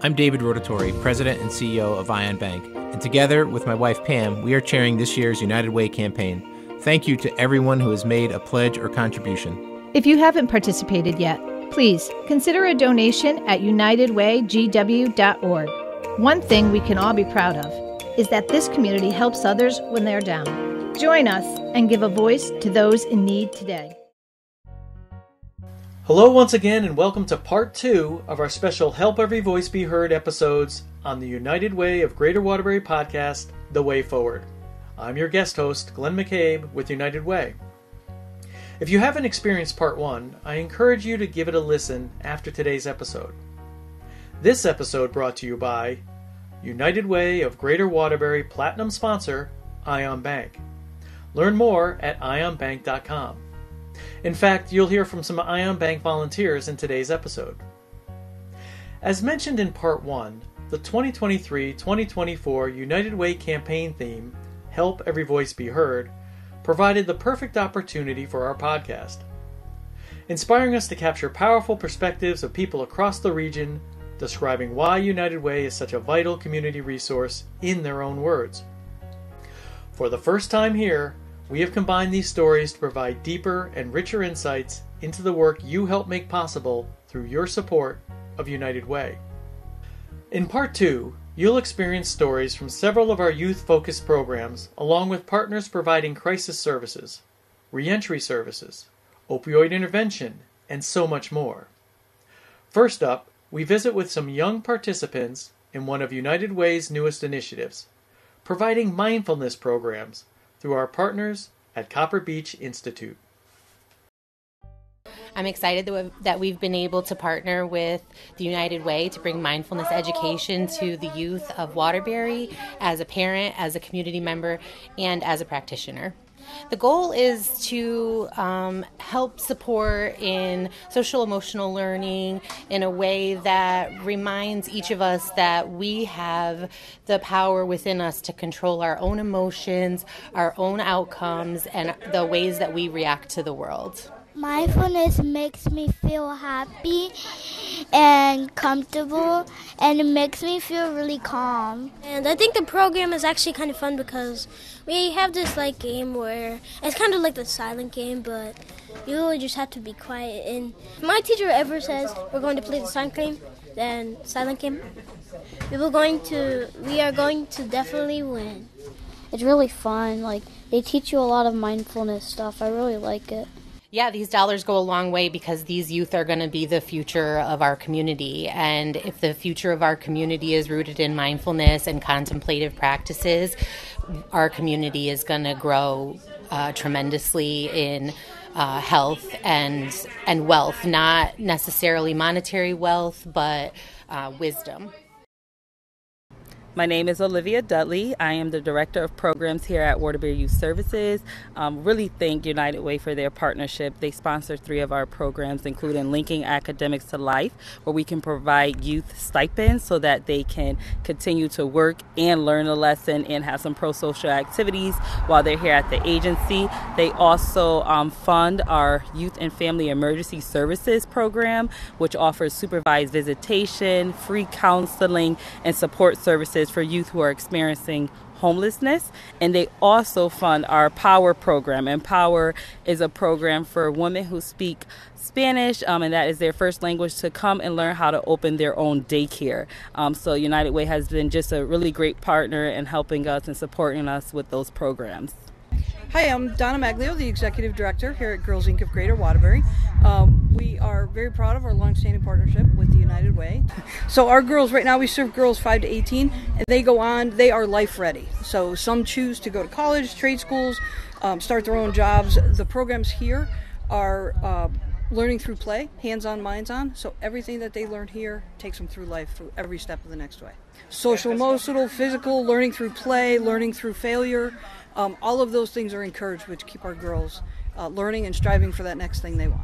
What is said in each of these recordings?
I'm David Rotatori, President and CEO of Ion Bank, and together with my wife Pam, we are chairing this year's United Way campaign. Thank you to everyone who has made a pledge or contribution. If you haven't participated yet, please consider a donation at unitedwaygw.org. One thing we can all be proud of is that this community helps others when they're down. Join us and give a voice to those in need today. Hello, once again, and welcome to part two of our special Help Every Voice Be Heard episodes on the United Way of Greater Waterbury podcast, The Way Forward. I'm your guest host, Glenn McCabe with United Way. If you haven't experienced part one, I encourage you to give it a listen after today's episode. This episode brought to you by United Way of Greater Waterbury Platinum sponsor, Ion Bank. Learn more at ionbank.com. In fact, you'll hear from some Ion Bank volunteers in today's episode. As mentioned in Part 1, the 2023 2024 United Way campaign theme, Help Every Voice Be Heard, provided the perfect opportunity for our podcast. Inspiring us to capture powerful perspectives of people across the region, describing why United Way is such a vital community resource in their own words. For the first time here, we have combined these stories to provide deeper and richer insights into the work you help make possible through your support of United Way. In part two, you'll experience stories from several of our youth focused programs, along with partners providing crisis services, reentry services, opioid intervention, and so much more. First up, we visit with some young participants in one of United Way's newest initiatives, providing mindfulness programs through our partners at Copper Beech Institute. I'm excited that we've been able to partner with the United Way to bring mindfulness education to the youth of Waterbury as a parent, as a community member, and as a practitioner. The goal is to um, help support in social emotional learning in a way that reminds each of us that we have the power within us to control our own emotions, our own outcomes, and the ways that we react to the world. Mindfulness makes me feel happy and comfortable, and it makes me feel really calm. And I think the program is actually kind of fun because we have this like game where it's kind of like the silent game, but you really just have to be quiet. And if my teacher ever says we're going to play the silent game, then silent game, we are going to we are going to definitely win. It's really fun. Like they teach you a lot of mindfulness stuff. I really like it. Yeah, these dollars go a long way because these youth are going to be the future of our community. And if the future of our community is rooted in mindfulness and contemplative practices, our community is going to grow uh, tremendously in uh, health and and wealth, not necessarily monetary wealth, but uh, wisdom. My name is Olivia Dudley. I am the Director of Programs here at Waterbury Youth Services. Um, really thank United Way for their partnership. They sponsor three of our programs, including Linking Academics to Life, where we can provide youth stipends so that they can continue to work and learn a lesson and have some pro social activities while they're here at the agency. They also um, fund our Youth and Family Emergency Services program, which offers supervised visitation, free counseling, and support services for youth who are experiencing homelessness and they also fund our power program. And power is a program for women who speak spanish um, and that is their first language to come and learn how to open their own daycare. Um, so united way has been just a really great partner in helping us and supporting us with those programs Hi, I'm Donna Maglio, the Executive Director here at Girls Inc. of Greater Waterbury. Um, we are very proud of our long-standing partnership with the United Way. So our girls, right now we serve girls 5 to 18, and they go on, they are life ready. So some choose to go to college, trade schools, um, start their own jobs. The programs here are uh, learning through play, hands-on, minds-on. So everything that they learn here takes them through life, through every step of the next way. Social, emotional, physical, learning through play, learning through failure. Um, all of those things are encouraged, which keep our girls uh, learning and striving for that next thing they want.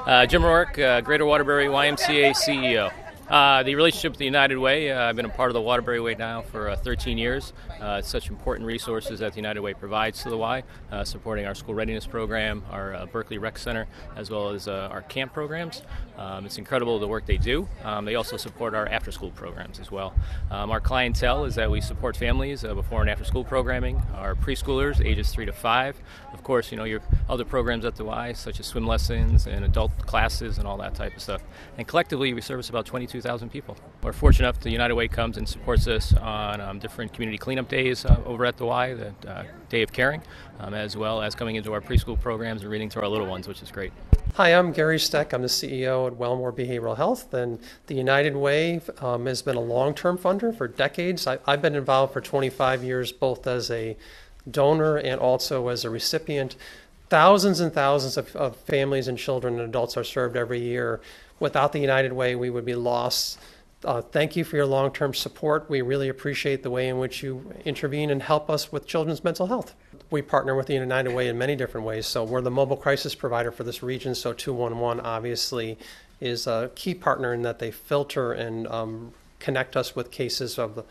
Uh, Jim Rourke, uh, Greater Waterbury YMCA CEO. Uh, the relationship with the United Way, uh, I've been a part of the Waterbury Way now for uh, 13 years. Uh, such important resources that the United Way provides to the Y, uh, supporting our school readiness program, our uh, Berkeley Rec Center, as well as our camp programs. Um, it's incredible the work they do. Um, they also support our after school programs as well. Um, our clientele is that we support families before and after school programming, our preschoolers ages 3 to 5. Of course, you know, your other programs at the Y, such as swim lessons and adult classes and all that type of stuff. And collectively, we service about 22,000 people. We're fortunate enough the United Way comes and supports us on um, different community cleanup days uh, over at the Y, the uh, Day of Caring, um, as well as coming into our preschool programs and reading to our little ones, which is great. Hi, I'm Gary Steck. I'm the CEO at Wellmore Behavioral Health, and the United Way um, has been a long-term funder for decades. I, I've been involved for 25 years, both as a donor and also as a recipient. Thousands and thousands of, of families and children and adults are served every year. Without the United Way, we would be lost. Uh, thank you for your long term support. We really appreciate the way in which you intervene and help us with children's mental health. We partner with the United Way in many different ways. So, we're the mobile crisis provider for this region. So, 211 obviously is a key partner in that they filter and um, connect us with cases of the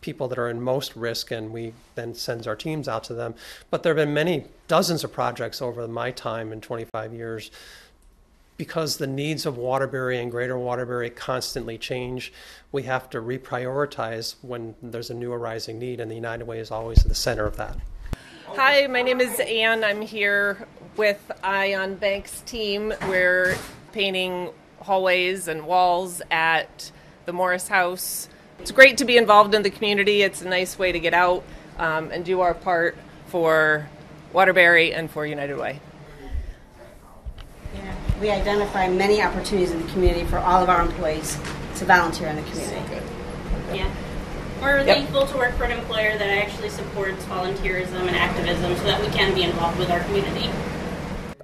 people that are in most risk, and we then sends our teams out to them. But there have been many dozens of projects over my time in 25 years. Because the needs of Waterbury and Greater Waterbury constantly change, we have to reprioritize when there's a new arising need, and the United Way is always at the center of that. Hi, my name is Anne. I'm here with Ion Bank's team. We're painting hallways and walls at the Morris House it's great to be involved in the community. It's a nice way to get out um, and do our part for Waterbury and for United Way. Yeah, we identify many opportunities in the community for all of our employees to volunteer in the community. Yeah. We're yep. thankful to work for an employer that actually supports volunteerism and activism so that we can be involved with our community.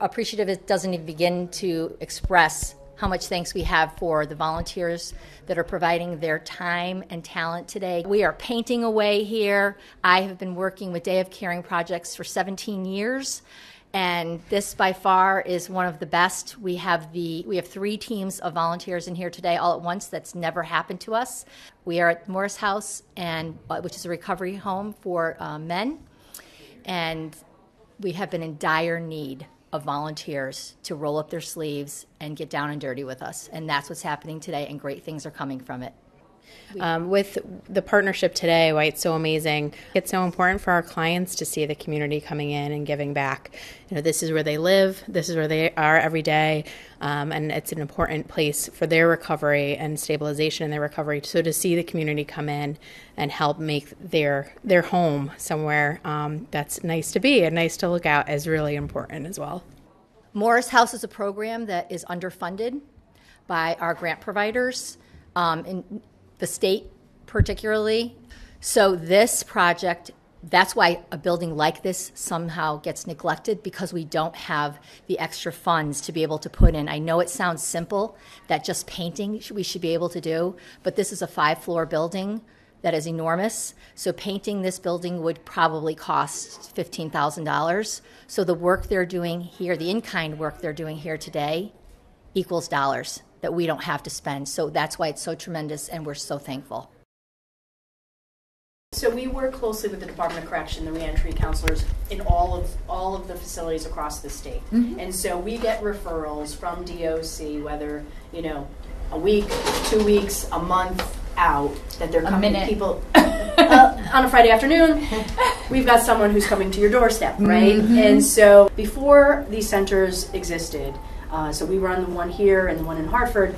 Appreciative it doesn't even begin to express how much thanks we have for the volunteers that are providing their time and talent today. We are painting away here. I have been working with Day of Caring projects for 17 years. And this by far is one of the best. We have the we have three teams of volunteers in here today all at once. That's never happened to us. We are at Morris House, and uh, which is a recovery home for uh, men, and we have been in dire need of volunteers to roll up their sleeves and get down and dirty with us. And that's what's happening today, and great things are coming from it. Um, with the partnership today, why it's so amazing. It's so important for our clients to see the community coming in and giving back. You know, this is where they live, this is where they are every day, um, and it's an important place for their recovery and stabilization in their recovery. So to see the community come in and help make their their home somewhere um, that's nice to be and nice to look at is really important as well. Morris House is a program that is underfunded by our grant providers. Um, and the state particularly. So this project that's why a building like this somehow gets neglected because we don't have the extra funds to be able to put in. I know it sounds simple that just painting we should be able to do, but this is a five floor building that is enormous. So painting this building would probably cost $15,000. So the work they're doing here, the in kind work they're doing here today, equals dollars that we don't have to spend. So that's why it's so tremendous, and we're so thankful. So we work closely with the Department of Correction, the reentry counselors in all of all of the facilities across the state, mm-hmm. and so we get referrals from DOC, whether you know a week, two weeks, a month out that they're coming. People uh, on a Friday afternoon, we've got someone who's coming to your doorstep, right? Mm-hmm. And so before these centers existed, uh, so we run the one here and the one in Hartford.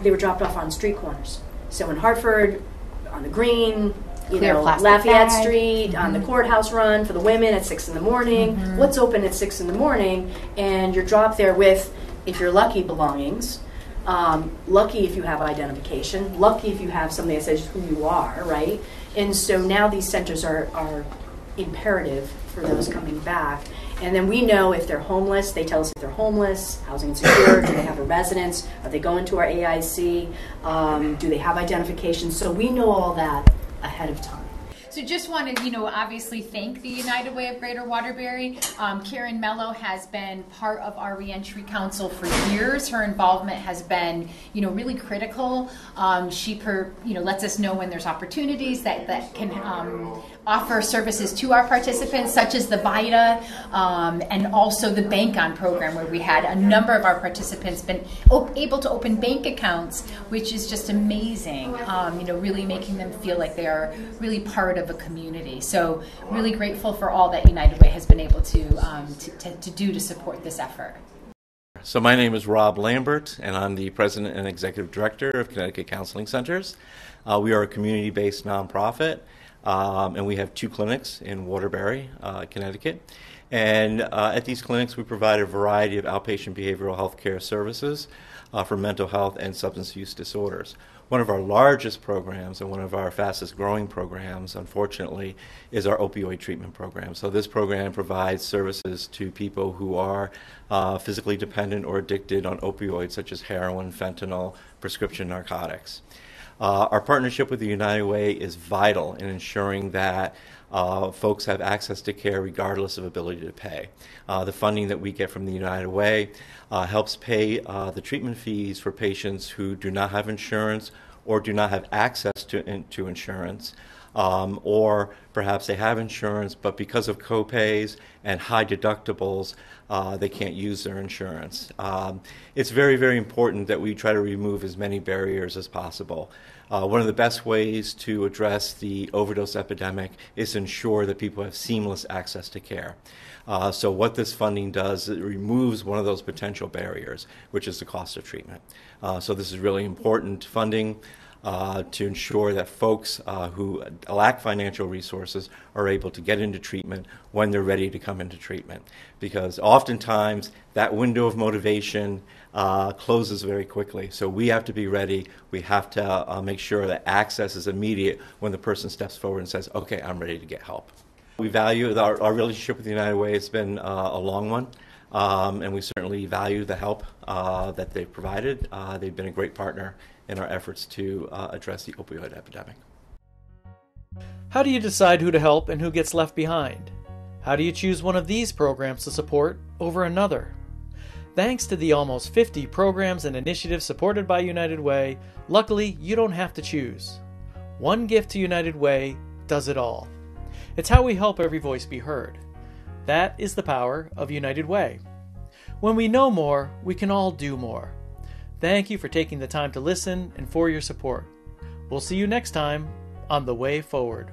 They were dropped off on street corners. So in Hartford, on the green, you Clear know, Lafayette bag. Street, mm-hmm. on the mm-hmm. courthouse run for the women at six in the morning. Mm-hmm. What's open at six in the morning? And you're dropped there with, if you're lucky, belongings. Um, lucky if you have identification. Lucky if you have something that says who you are, right? And so now these centers are, are imperative for those coming back. And then we know if they're homeless, they tell us if they're homeless, housing insecure, do they have a residence, are they going to our AIC, um, do they have identification. So we know all that ahead of time. So just want to, you know, obviously thank the United Way of Greater Waterbury. Um, Karen Mello has been part of our reentry council for years. Her involvement has been, you know, really critical. Um, she, per, you know, lets us know when there's opportunities that that can um, offer services to our participants, such as the VITA um, and also the Bank On program, where we had a number of our participants been able to open bank accounts, which is just amazing. Um, you know, really making them feel like they are really part of a community. So, really grateful for all that United Way has been able to, um, to, to, to do to support this effort. So, my name is Rob Lambert, and I'm the President and Executive Director of Connecticut Counseling Centers. Uh, we are a community based nonprofit, um, and we have two clinics in Waterbury, uh, Connecticut. And uh, at these clinics, we provide a variety of outpatient behavioral health care services uh, for mental health and substance use disorders. One of our largest programs and one of our fastest growing programs, unfortunately, is our opioid treatment program. So, this program provides services to people who are uh, physically dependent or addicted on opioids such as heroin, fentanyl, prescription narcotics. Uh, our partnership with the United Way is vital in ensuring that uh, folks have access to care regardless of ability to pay. Uh, the funding that we get from the United Way uh, helps pay uh, the treatment fees for patients who do not have insurance or do not have access to, in, to insurance. Um, or perhaps they have insurance, but because of copays and high deductibles, uh, they can't use their insurance. Um, it's very, very important that we try to remove as many barriers as possible. Uh, one of the best ways to address the overdose epidemic is to ensure that people have seamless access to care. Uh, so, what this funding does, it removes one of those potential barriers, which is the cost of treatment. Uh, so, this is really important funding. Uh, to ensure that folks uh, who lack financial resources are able to get into treatment when they're ready to come into treatment. Because oftentimes that window of motivation uh, closes very quickly. So we have to be ready. We have to uh, make sure that access is immediate when the person steps forward and says, okay, I'm ready to get help. We value our, our relationship with the United Way. It's been uh, a long one. Um, and we certainly value the help uh, that they've provided. they've been a great partner in our efforts to uh, address the opioid epidemic. How do you decide who to help and who gets left behind? How do you choose one of these programs to support over another? Thanks to the almost 50 programs and initiatives supported by United Way, luckily you don't have to choose. One gift to United Way does it all. It's how we help every voice be heard. That is the power of United Way. When we know more, we can all do more. Thank you for taking the time to listen and for your support. We'll see you next time on The Way Forward.